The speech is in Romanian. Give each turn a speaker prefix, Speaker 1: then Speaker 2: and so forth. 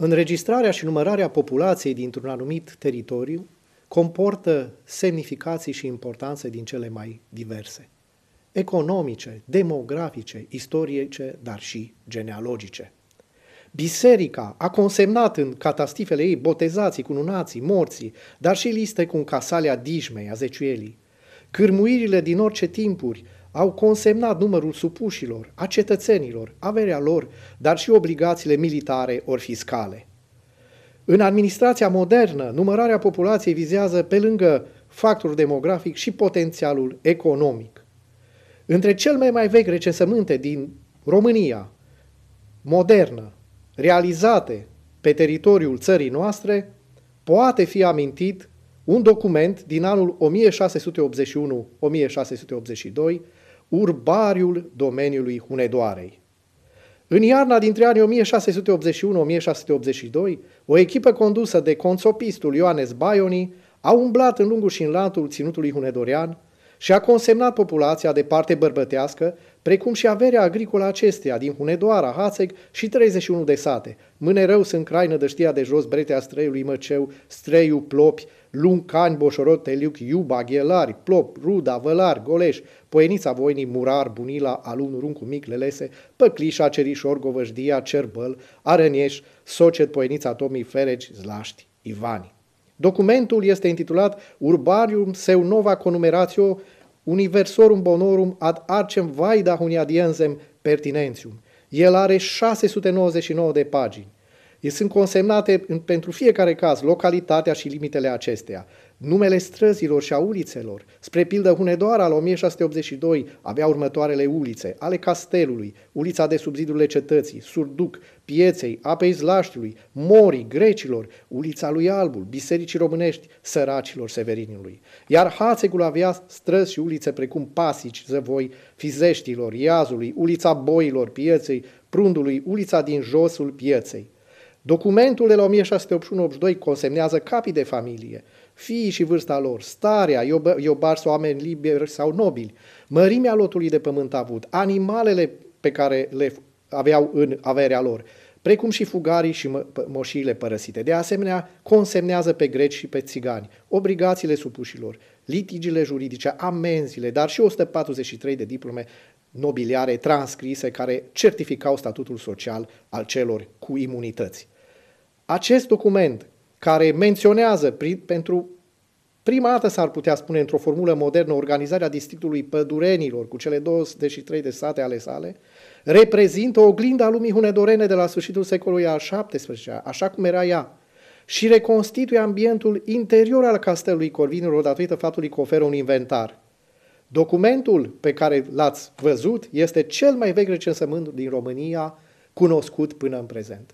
Speaker 1: Înregistrarea și numărarea populației dintr-un anumit teritoriu comportă semnificații și importanțe din cele mai diverse. Economice, demografice, istorice, dar și genealogice. Biserica a consemnat în catastifele ei botezații, cununații, morții, dar și liste cu casalea dijmei, a zeciuielii. Cârmuirile din orice timpuri au consemnat numărul supușilor, a cetățenilor, averea lor, dar și obligațiile militare ori fiscale. În administrația modernă, numărarea populației vizează, pe lângă factorul demografic, și potențialul economic. Între cel mai mai vechi recensământe din România, modernă, realizate pe teritoriul țării noastre, poate fi amintit un document din anul 1681-1682, Urbariul domeniului Hunedoarei. În iarna dintre anii 1681-1682, o echipă condusă de consopistul Ioanes Baioni a umblat în lungul și în latul ținutului hunedorean și a consemnat populația de parte bărbătească, precum și averea agricolă acesteia din Hunedoara, Hațeg și 31 de sate. Mânerău sunt craină dăștia de jos, bretea străiului Măceu, străiu, plopi, Luncani, Boșorot, Teliuc, Iuba, Ghelari, Plop, Ruda, Vălar, Goleș, Poenița Voinii, Murar, Bunila, Alun, Runcu Mic, Lelese, Păclișa, Cerișor, Govășdia, Cerbăl, Arănieș, Societ, Poenița Tomii, Feregi, Zlaști, Ivani. Documentul este intitulat Urbarium seu nova conumeratio universorum bonorum ad arcem vaida huniadienzem pertinentium. El are 699 de pagini. Îi sunt consemnate în, pentru fiecare caz localitatea și limitele acesteia, numele străzilor și a ulițelor. Spre pildă, Hunedoara al 1682 avea următoarele ulițe, ale castelului, ulița de subzidurile cetății, Surduc, Pieței, Apei Zlaștiului, Morii, Grecilor, ulița lui Albul, Bisericii Românești, Săracilor Severinului. Iar Hațegul avea străzi și ulițe precum Pasici, Zăvoi, Fizeștilor, Iazului, ulița Boilor, Pieței, Prundului, ulița din josul Pieței. Documentul de la 1681-82 consemnează capii de familie, fiii și vârsta lor, starea, iobar sau oameni liberi sau nobili, mărimea lotului de pământ avut, animalele pe care le aveau în averea lor, precum și fugarii și moșiile părăsite. De asemenea, consemnează pe greci și pe țigani, obligațiile supușilor, litigiile juridice, amenziile, dar și 143 de diplome nobiliare transcrise care certificau statutul social al celor cu imunități. Acest document, care menționează pentru prima dată s-ar putea spune într-o formulă modernă organizarea districtului pădurenilor cu cele 23 de sate ale sale, reprezintă oglinda a lumii hunedorene de la sfârșitul secolului al XVII, așa cum era ea, și reconstituie ambientul interior al castelului Corvinilor datorită faptului că oferă un inventar. Documentul pe care l-ați văzut este cel mai vechi recensământ din România cunoscut până în prezent.